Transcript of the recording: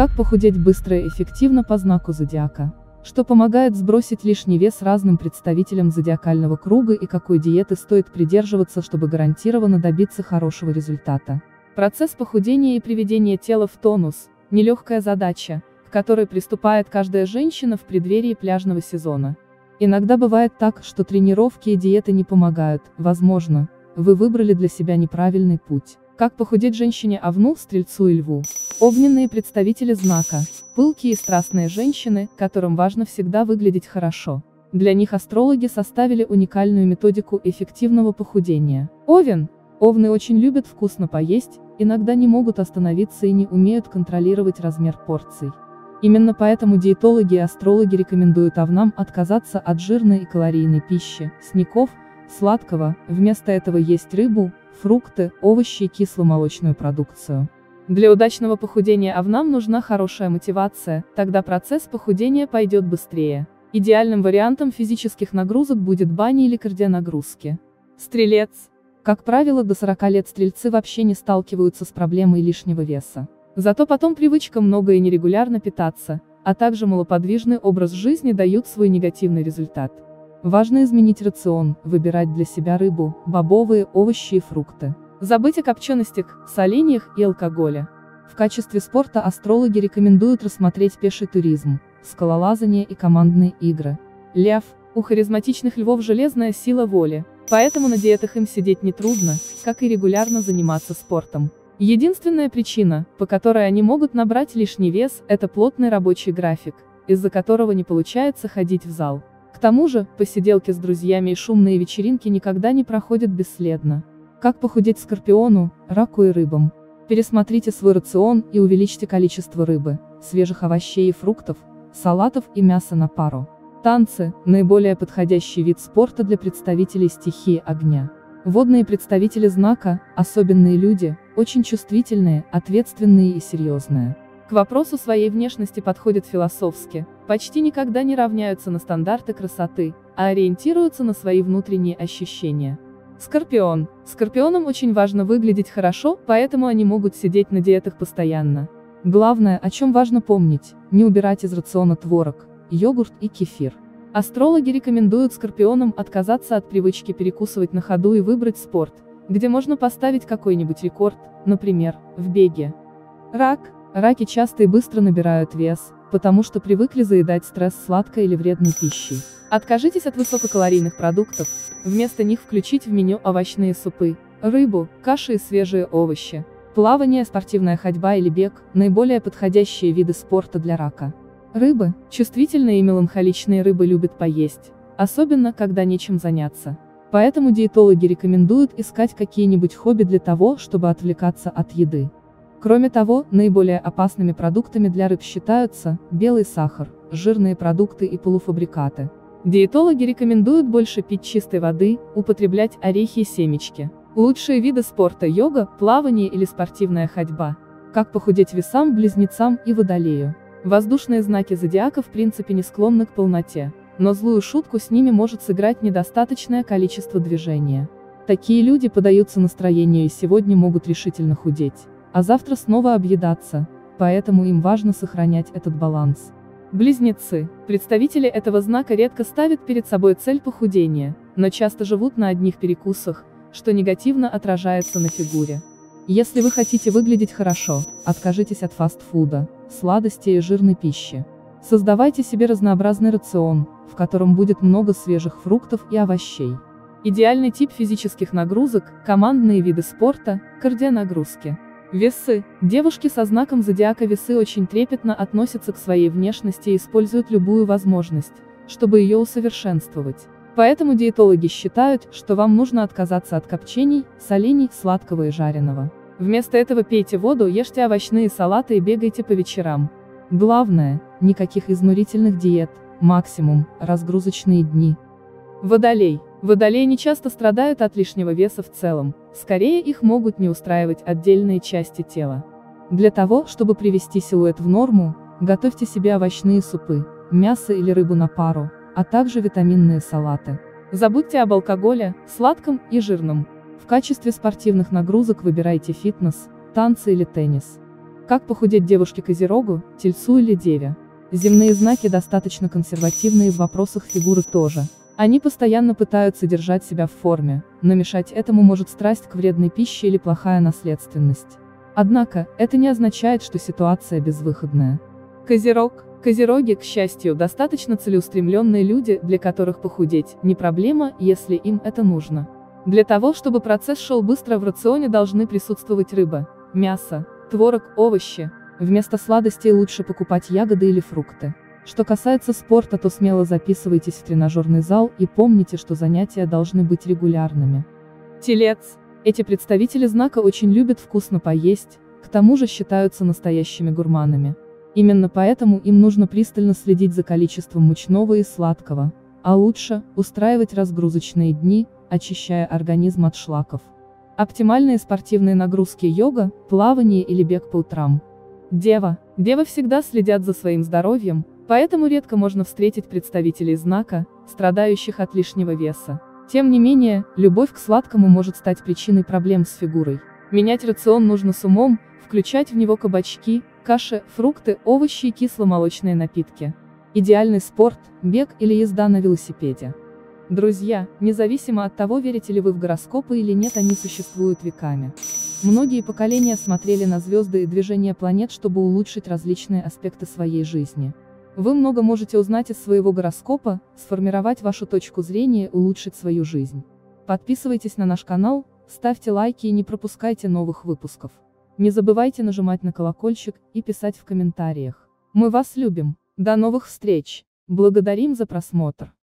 Как похудеть быстро и эффективно по знаку зодиака? Что помогает сбросить лишний вес разным представителям зодиакального круга и какой диеты стоит придерживаться, чтобы гарантированно добиться хорошего результата? Процесс похудения и приведения тела в тонус – нелегкая задача, к которой приступает каждая женщина в преддверии пляжного сезона. Иногда бывает так, что тренировки и диеты не помогают, возможно, вы выбрали для себя неправильный путь. Как похудеть женщине овну, стрельцу и льву? Огненные представители знака. Пылкие и страстные женщины, которым важно всегда выглядеть хорошо. Для них астрологи составили уникальную методику эффективного похудения. Овен. Овны очень любят вкусно поесть, иногда не могут остановиться и не умеют контролировать размер порций. Именно поэтому диетологи и астрологи рекомендуют овнам отказаться от жирной и калорийной пищи, снеков, сладкого, вместо этого есть рыбу, фрукты, овощи и кисломолочную продукцию. Для удачного похудения овнам нужна хорошая мотивация, тогда процесс похудения пойдет быстрее. Идеальным вариантом физических нагрузок будет баня или кардионагрузки. Стрелец. Как правило, до 40 лет стрельцы вообще не сталкиваются с проблемой лишнего веса. Зато потом привычка много и нерегулярно питаться, а также малоподвижный образ жизни дают свой негативный результат. Важно изменить рацион, выбирать для себя рыбу, бобовые, овощи и фрукты. Забыть о копченостях, соленьях и алкоголе. В качестве спорта астрологи рекомендуют рассмотреть пеший туризм, скалолазание и командные игры. Лев, у харизматичных львов железная сила воли, поэтому на диетах им сидеть нетрудно, как и регулярно заниматься спортом. Единственная причина, по которой они могут набрать лишний вес, это плотный рабочий график, из-за которого не получается ходить в зал. Тому же, посиделки с друзьями и шумные вечеринки никогда не проходят бесследно. Как похудеть скорпиону, раку и рыбам? Пересмотрите свой рацион и увеличьте количество рыбы, свежих овощей и фруктов, салатов и мяса на пару. Танцы – наиболее подходящий вид спорта для представителей стихии огня. Водные представители знака, особенные люди, очень чувствительные, ответственные и серьезные. К вопросу своей внешности подходят философски, почти никогда не равняются на стандарты красоты, а ориентируются на свои внутренние ощущения. Скорпион. Скорпионам очень важно выглядеть хорошо, поэтому они могут сидеть на диетах постоянно. Главное, о чем важно помнить, не убирать из рациона творог, йогурт и кефир. Астрологи рекомендуют скорпионам отказаться от привычки перекусывать на ходу и выбрать спорт, где можно поставить какой-нибудь рекорд, например, в беге. Рак. Раки часто и быстро набирают вес, потому что привыкли заедать стресс сладкой или вредной пищей. Откажитесь от высококалорийных продуктов, вместо них включить в меню овощные супы, рыбу, каши и свежие овощи. Плавание, спортивная ходьба или бег – наиболее подходящие виды спорта для рака. Рыбы, чувствительные и меланхоличные рыбы любят поесть, особенно когда нечем заняться. Поэтому диетологи рекомендуют искать какие-нибудь хобби для того, чтобы отвлекаться от еды. Кроме того, наиболее опасными продуктами для рыб считаются белый сахар, жирные продукты и полуфабрикаты. Диетологи рекомендуют больше пить чистой воды, употреблять орехи и семечки. Лучшие виды спорта – йога, плавание или спортивная ходьба. Как похудеть весам, близнецам и водолею. Воздушные знаки зодиака в принципе не склонны к полноте, но злую шутку с ними может сыграть недостаточное количество движения. Такие люди подаются настроению и сегодня могут решительно худеть а завтра снова объедаться, поэтому им важно сохранять этот баланс. Близнецы. Представители этого знака редко ставят перед собой цель похудения, но часто живут на одних перекусах, что негативно отражается на фигуре. Если вы хотите выглядеть хорошо, откажитесь от фастфуда, сладостей и жирной пищи. Создавайте себе разнообразный рацион, в котором будет много свежих фруктов и овощей. Идеальный тип физических нагрузок – командные виды спорта, кардионагрузки. Весы. Девушки со знаком зодиака весы очень трепетно относятся к своей внешности и используют любую возможность, чтобы ее усовершенствовать. Поэтому диетологи считают, что вам нужно отказаться от копчений, солений, сладкого и жареного. Вместо этого пейте воду, ешьте овощные салаты и бегайте по вечерам. Главное, никаких изнурительных диет, максимум, разгрузочные дни. Водолей. Водолеи не часто страдают от лишнего веса в целом, скорее их могут не устраивать отдельные части тела. Для того, чтобы привести силуэт в норму, готовьте себе овощные супы, мясо или рыбу на пару, а также витаминные салаты. Забудьте об алкоголе, сладком и жирном. В качестве спортивных нагрузок выбирайте фитнес, танцы или теннис. Как похудеть девушке-козерогу, тельцу или деве? Земные знаки достаточно консервативные в вопросах фигуры тоже. Они постоянно пытаются держать себя в форме, но мешать этому может страсть к вредной пище или плохая наследственность. Однако, это не означает, что ситуация безвыходная. Козерог, Козероги, к счастью, достаточно целеустремленные люди, для которых похудеть – не проблема, если им это нужно. Для того, чтобы процесс шел быстро в рационе должны присутствовать рыба, мясо, творог, овощи. Вместо сладостей лучше покупать ягоды или фрукты. Что касается спорта, то смело записывайтесь в тренажерный зал и помните, что занятия должны быть регулярными. Телец. Эти представители знака очень любят вкусно поесть, к тому же считаются настоящими гурманами. Именно поэтому им нужно пристально следить за количеством мучного и сладкого, а лучше, устраивать разгрузочные дни, очищая организм от шлаков. Оптимальные спортивные нагрузки йога, плавание или бег по утрам. Дева. Девы всегда следят за своим здоровьем, поэтому редко можно встретить представителей знака, страдающих от лишнего веса. Тем не менее, любовь к сладкому может стать причиной проблем с фигурой. Менять рацион нужно с умом, включать в него кабачки, каши, фрукты, овощи и кисломолочные напитки. Идеальный спорт, бег или езда на велосипеде. Друзья, независимо от того, верите ли вы в гороскопы или нет, они существуют веками. Многие поколения смотрели на звезды и движение планет, чтобы улучшить различные аспекты своей жизни. Вы много можете узнать из своего гороскопа, сформировать вашу точку зрения, улучшить свою жизнь. Подписывайтесь на наш канал, ставьте лайки и не пропускайте новых выпусков. Не забывайте нажимать на колокольчик и писать в комментариях. Мы вас любим. До новых встреч. Благодарим за просмотр.